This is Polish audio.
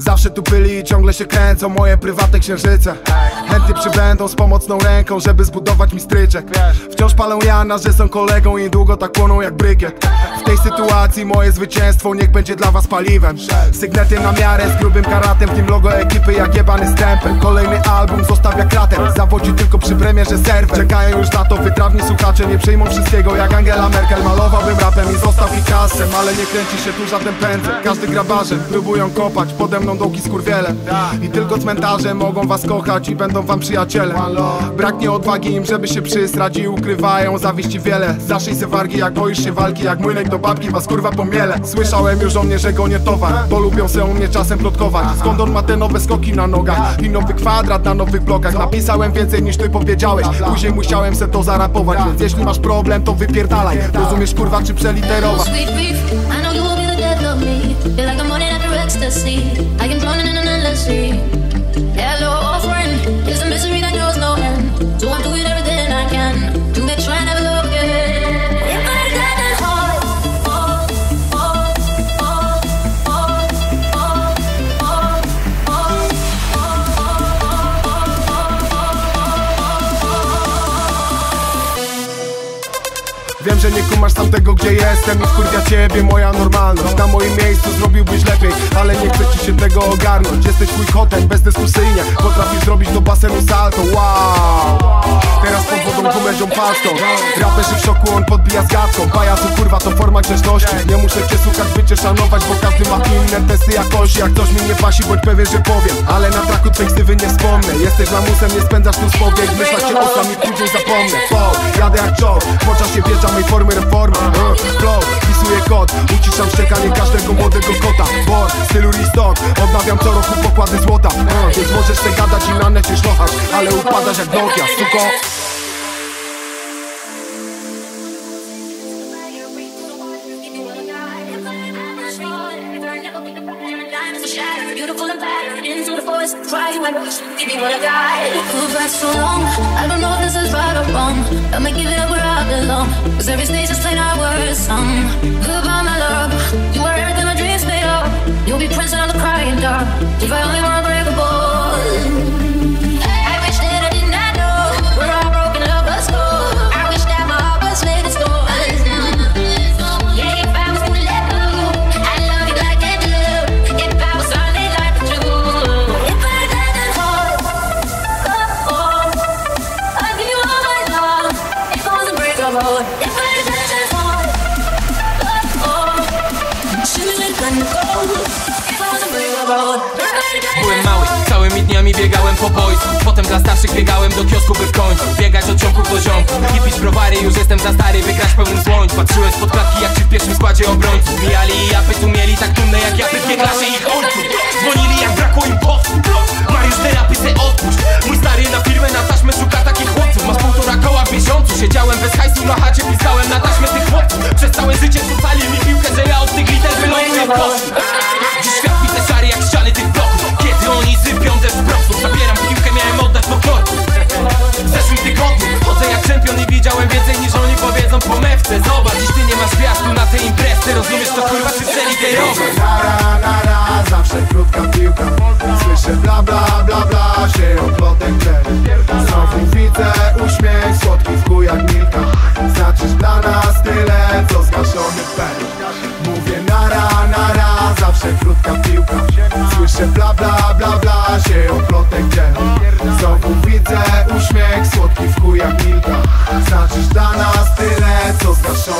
Zawsze tu byli i ciągle się kręcą moje prywatne księżyce. Chętnie przybędą z pomocną ręką, żeby zbudować mi stryczek Wciąż palę Jana, że są kolegą i długo tak płoną jak brykiet tej sytuacji moje zwycięstwo niech będzie dla was paliwem. Sygnetem na miarę z grubym karatem, tym logo ekipy jak jebany stempel. Kolejny album zostawia krater, zawodzi tylko przy premierze serwer. Czekają już na to wytrawni słuchacze, nie przyjmą wszystkiego jak Angela Merkel. Malowałbym rapem i został mi kasem, ale nie kręci się tu żaden pędzel. Każdy grabarzem próbują kopać, pode mną dołki skurwiele. I tylko cmentarze mogą was kochać i będą wam przyjaciele. Braknie odwagi im, żeby się przysrać i ukrywają zawiści wiele. Zaszyj se wargi jak boisz się walki, jak młynek do babki was kurwa pomiele. Słyszałem już o mnie, że go nie towar, bo lubią se o mnie czasem plotkować. Skąd on ma te nowe skoki na nogach? I nowy kwadrat na nowych blokach. Napisałem więcej niż ty powiedziałeś, później musiałem se to zarapować. Więc jeśli masz problem to wypierdalaj, rozumiesz kurwa czy przeliterować I am drowning in an endless sea. Wiem, że nie kumasz tamtego gdzie jestem i wkurwia ciebie moja normalność Na moim miejscu zrobiłbyś się tego ogarnąć. Jesteś mój kotem, bezdyskusyjnie. Potrafisz zrobić do basenu salto, wow. Teraz pod wodą gumerzą pastą. Raperzy w szoku, on podbija z gadką. Pajacu kurwa to forma grzeczności. Nie muszę cię słuchać, by cię szanować Bo każdy ma inne testy jakości Jak coś mi nie pasi, bądź pewien, że powiem. Ale na traku twej ksywy nie wspomnę. Jesteś lamusem, nie spędzasz tu spowiek Myślać cię osam i później zapomnę. Flow, jadę jak czoł Po czasie wjeżdża mej formy uh, kod Uciszam szczekanie każdego młodego kota. Bor, stylu restock Odnawiam co roku pokłady złota. Uh, Więc możesz se gadać i na necie szlochać Ale upadasz jak Nokia, suko. Beautiful and bad, into the forest, cry you and give me what I got. Move back so long, I don't know if this is right or wrong. Give it up where I belong. Cause every stage is playing our Byłem mały, całymi dniami biegałem po boisku Potem dla starszych biegałem do kiosku, by w końcu Biegać od ciągu do ziomku browary, już jestem za stary, by grać pełnym Patrzyłem spod klatki jak ci w pierwszym składzie obrońców. Mijali i japy tu mieli tak dumne jak japy dwie klasy ich ojców Dzwonili jak brakło im posłów Mariusz terapy se odpuść. Mój stary na firmę na taśmę szuka takich chłopców. Masz półtora koła w miesiącu. Siedziałem bez hajsu na chacie, sieją plotek drzew Znowu widzę uśmiech, słodki w chuj jak Milka. Znaczysz dla nas tyle, co zgaszony pen